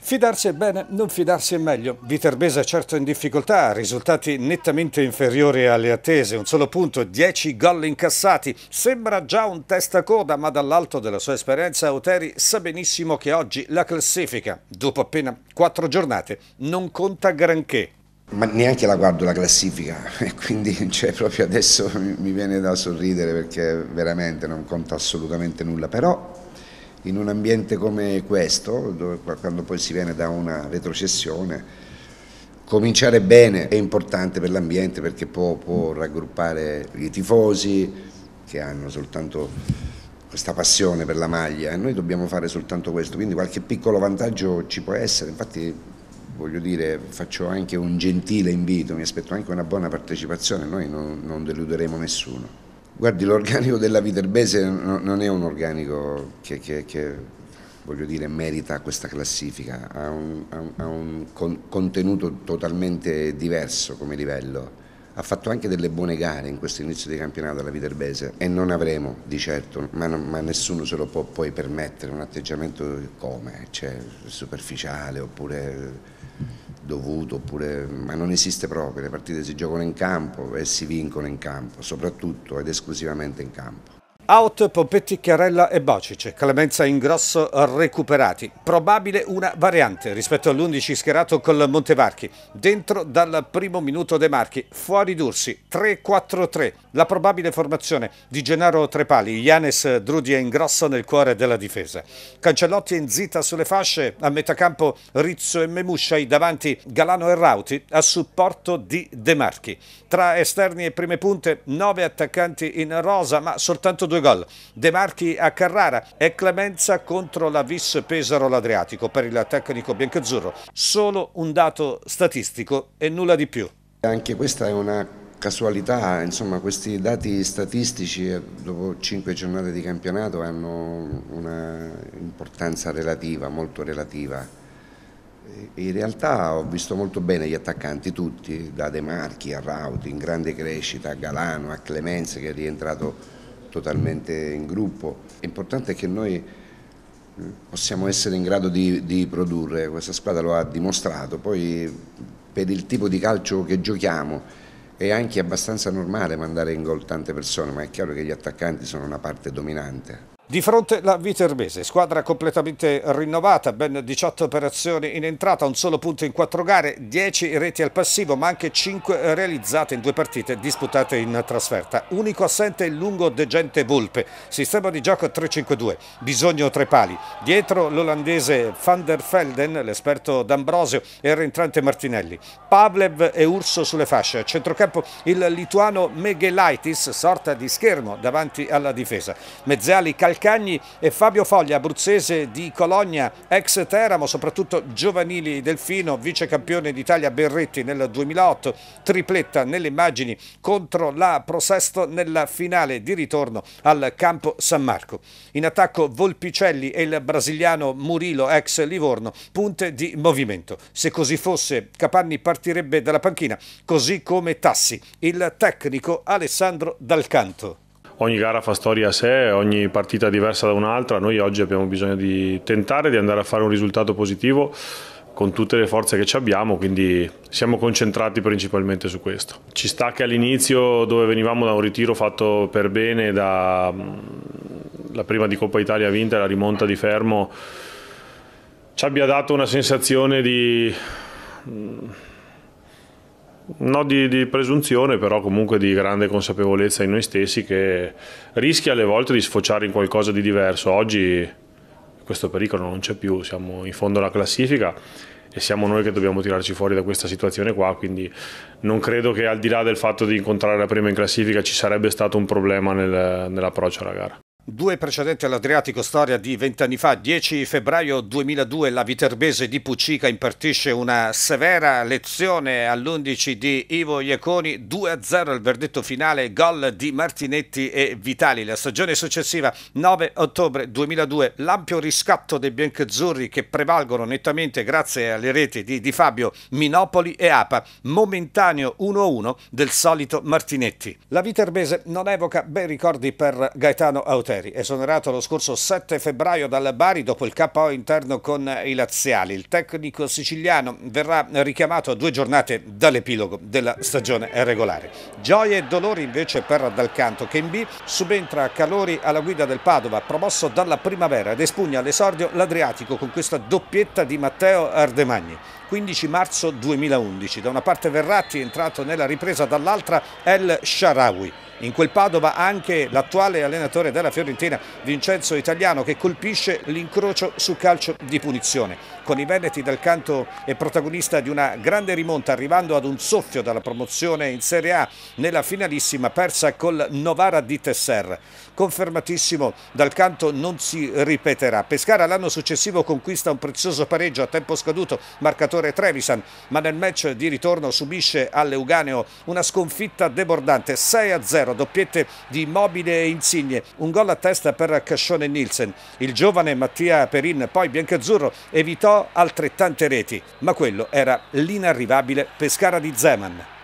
Fidarsi è bene, non fidarsi è meglio. Viterbese è certo in difficoltà, risultati nettamente inferiori alle attese, un solo punto, 10 gol incassati. Sembra già un testacoda, ma dall'alto della sua esperienza Oteri sa benissimo che oggi la classifica, dopo appena quattro giornate, non conta granché. Ma neanche la guardo la classifica e quindi cioè, proprio adesso mi viene da sorridere perché veramente non conta assolutamente nulla, però in un ambiente come questo, dove, quando poi si viene da una retrocessione, cominciare bene è importante per l'ambiente perché può, può, raggruppare i tifosi che hanno soltanto questa passione per la maglia e noi dobbiamo fare soltanto questo, quindi qualche piccolo vantaggio ci può essere, infatti voglio dire faccio anche un gentile invito, mi aspetto anche una buona partecipazione, noi non, non deluderemo nessuno. Guardi, l'organico della Viterbese non è un organico che, che, che voglio dire, merita questa classifica, ha un, ha un contenuto totalmente diverso come livello. Ha fatto anche delle buone gare in questo inizio di campionato la Viterbese e non avremo di certo, ma, non, ma nessuno se lo può poi permettere, un atteggiamento come, cioè superficiale oppure dovuto, oppure, ma non esiste proprio, le partite si giocano in campo e si vincono in campo, soprattutto ed esclusivamente in campo. Out Pompetti, Chiarella e Bocic, Clemenza in grosso recuperati. Probabile una variante rispetto all'11 schierato col Montevarchi. Dentro dal primo minuto De Marchi, fuori Dursi, 3-4-3. La probabile formazione di Gennaro Trepali, Ianes Drudia in grosso nel cuore della difesa. Cancellotti in zitta sulle fasce, a metà campo Rizzo e Memusciai davanti Galano e Rauti a supporto di De Marchi. Tra esterni e prime punte, nove attaccanti in rosa, ma soltanto due due gol. De Marchi a Carrara e Clemenza contro la Vis Pesaro l'Adriatico per il tecnico biancazzurro. Solo un dato statistico e nulla di più. Anche questa è una casualità, insomma questi dati statistici eh, dopo cinque giornate di campionato hanno una importanza relativa, molto relativa. In realtà ho visto molto bene gli attaccanti tutti, da De Marchi a Rauti, in grande crescita, a Galano, a Clemenza che è rientrato totalmente in gruppo. L'importante è che noi eh, possiamo essere in grado di, di, produrre, questa squadra lo ha dimostrato, poi per il tipo di calcio che giochiamo è anche abbastanza normale mandare in gol tante persone, ma è chiaro che gli attaccanti sono una parte dominante. Di fronte la Viterbese, squadra completamente rinnovata, ben 18 operazioni in entrata, un solo punto in quattro gare, 10 reti al passivo, ma anche 5 realizzate in due partite disputate in trasferta. Unico assente il lungo degente Volpe, sistema di gioco 3-5-2, bisogno tre pali. Dietro l'olandese Van der Velden, l'esperto D'Ambrosio e il rientrante Martinelli. Pavlev e Urso sulle fasce, a centrocampo il lituano Megelaitis, sorta di schermo davanti alla difesa. Mezziali calcati Calcagni e Fabio Foglia, abruzzese di Cologna, ex Teramo, soprattutto giovanili Delfino, vice campione d'Italia Berretti nel 2008, tripletta nelle immagini contro la Prosesto nella finale di ritorno al campo San Marco. In attacco Volpicelli e il brasiliano Murilo, ex Livorno, punte di movimento. Se così fosse, Capanni partirebbe dalla panchina, così come Tassi, il tecnico Alessandro Dalcanto ogni gara fa storia a sé, ogni partita diversa da un'altra, noi oggi abbiamo bisogno di tentare di andare a fare un risultato positivo con tutte le forze che abbiamo, quindi siamo concentrati principalmente su questo. Ci sta che all'inizio, dove venivamo da un ritiro fatto per bene, da mm, prima di Coppa Italia vinta, la rimonta di Fermo, ci abbia dato una sensazione di mm, no di, di, presunzione, però comunque di grande consapevolezza in noi stessi che rischia alle volte di sfociare in qualcosa di diverso. Oggi questo pericolo non c'è più, siamo in fondo alla classifica e siamo noi che dobbiamo tirarci fuori da questa situazione qua, quindi non credo che al di là del fatto di incontrare la prima in classifica ci sarebbe stato un problema nel, nell'approccio alla gara. Due precedenti all'Adriatico, storia di vent'anni fa, 10 febbraio 2002, la Viterbese di Puccica impartisce una severa lezione all'11 di Ivo Iaconi, 2-0 il verdetto finale, gol di Martinetti e Vitali. La stagione successiva, 9 ottobre 2002, l'ampio riscatto dei biancazzurri che prevalgono nettamente grazie alle reti di Di Fabio, Minopoli e Apa, momentaneo 1-1 del solito Martinetti. La Viterbese non evoca bei ricordi per Gaetano Auteri Ruggeri, esonerato lo scorso 7 febbraio dal Bari dopo il KO interno con i laziali. Il tecnico siciliano verrà richiamato a due giornate dall'epilogo della stagione regolare. Gioie e dolori invece per Dalcanto che in B subentra Calori alla guida del Padova, promosso dalla primavera ed espugna all'esordio l'Adriatico con questa doppietta di Matteo Ardemagni. 15 marzo 2011. Da una parte Verratti entrato nella ripresa, dall'altra El Sharawi. In quel Padova anche l'attuale allenatore della Fiorentina, Vincenzo Italiano, che colpisce l'incrocio su calcio di punizione. Con i Veneti del canto è protagonista di una grande rimonta, arrivando ad un soffio dalla promozione in Serie A nella finalissima persa col Novara di Tesser. Confermatissimo, dal canto non si ripeterà. Pescara l'anno successivo conquista un prezioso pareggio a tempo scaduto, marcatore Trevisan, ma nel match di ritorno subisce all'Euganeo una sconfitta debordante 6-0 0, doppiette di Immobile e Insigne, un gol a testa per Cascione Nielsen. Il giovane Mattia Perin, poi biancazzurro, evitò altrettante reti, ma quello era l'inarrivabile Pescara di Zeman.